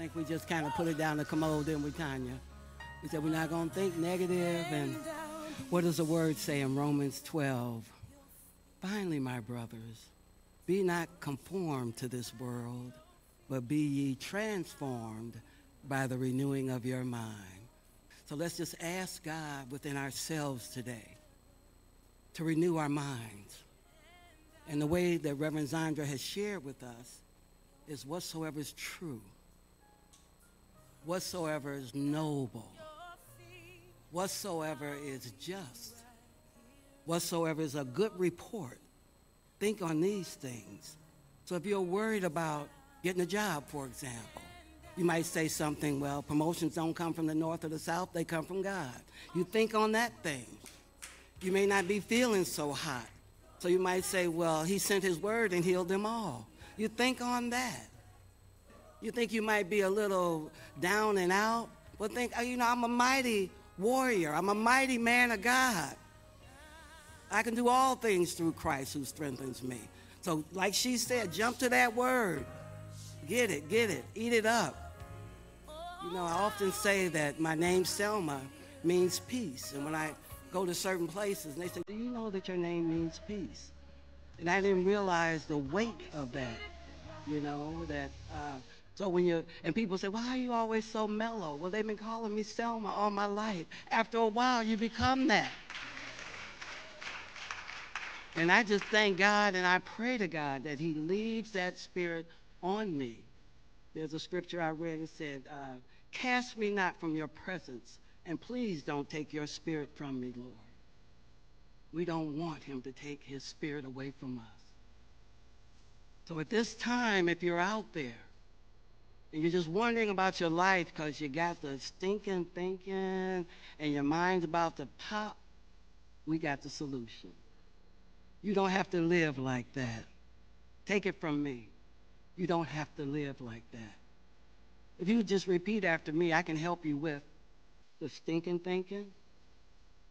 think we just kind of put it down the commode, didn't we, Tanya? We said we're not going to think negative. And what does the word say in Romans 12? Finally, my brothers, be not conformed to this world, but be ye transformed by the renewing of your mind. So let's just ask God within ourselves today to renew our minds. And the way that Reverend Zandra has shared with us is whatsoever is true, whatsoever is noble, whatsoever is just, whatsoever is a good report. Think on these things. So if you're worried about getting a job, for example, you might say something, well, promotions don't come from the north or the south, they come from God. You think on that thing. You may not be feeling so hot. So you might say, well, he sent his word and healed them all. You think on that. You think you might be a little down and out. Well, think, you know, I'm a mighty warrior. I'm a mighty man of God. I can do all things through Christ who strengthens me. So, like she said, jump to that word. Get it, get it, eat it up. You know, I often say that my name Selma means peace. And when I go to certain places and they say, Do you know that your name means peace? And I didn't realize the weight of that, you know, that. Uh, so when you and people say, "Why are you always so mellow?" Well, they've been calling me Selma all my life. After a while, you become that. And I just thank God and I pray to God that He leaves that spirit on me. There's a scripture I read that said, uh, "Cast me not from your presence, and please don't take your spirit from me, Lord. We don't want him to take his spirit away from us. So at this time, if you're out there and you're just wondering about your life because you got the stinking thinking and your mind's about to pop, we got the solution. You don't have to live like that. Take it from me. You don't have to live like that. If you just repeat after me, I can help you with the stinking thinking.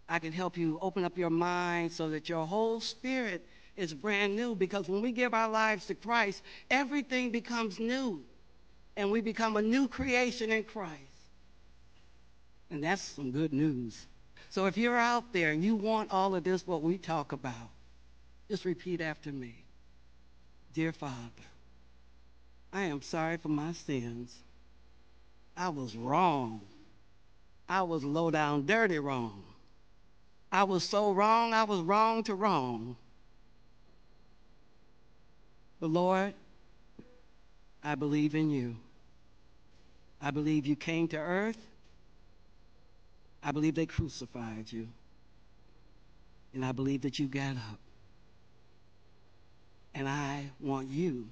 I can help you open up your mind so that your whole spirit is brand new because when we give our lives to Christ, everything becomes new and we become a new creation in Christ. And that's some good news. So if you're out there and you want all of this, what we talk about, just repeat after me. Dear Father, I am sorry for my sins. I was wrong. I was low down, dirty wrong. I was so wrong, I was wrong to wrong. But Lord, I believe in you. I believe you came to earth. I believe they crucified you. And I believe that you got up. And I want you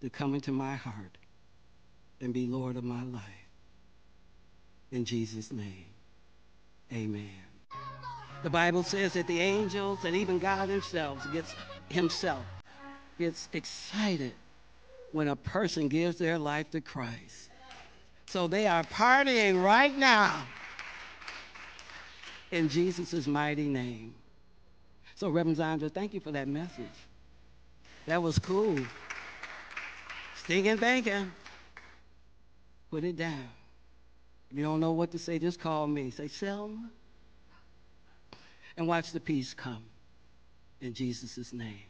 to come into my heart and be Lord of my life. In Jesus' name, amen. The Bible says that the angels and even God himself gets himself gets excited when a person gives their life to Christ. So they are partying right now in Jesus' mighty name. So Reverend Zandra, thank you for that message. That was cool. Stinking thinking. Put it down. If you don't know what to say, just call me. Say, Selma. And watch the peace come in Jesus' name.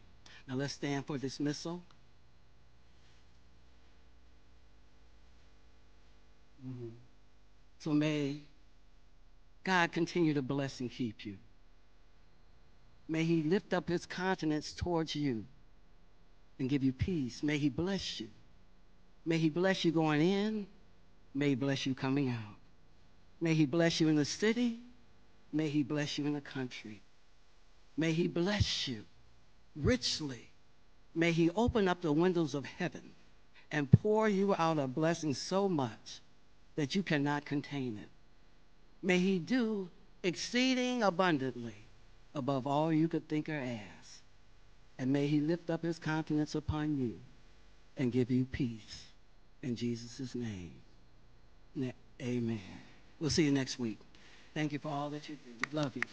Now let's stand for dismissal. So may God continue to bless and keep you. May he lift up his countenance towards you and give you peace. May he bless you. May he bless you going in. May he bless you coming out. May he bless you in the city. May he bless you in the country. May he bless you richly. May he open up the windows of heaven and pour you out a blessing so much that you cannot contain it. May he do exceeding abundantly above all you could think or ask. And may he lift up his countenance upon you and give you peace. In Jesus' name. Amen. We'll see you next week. Thank you for all that you do. Love you.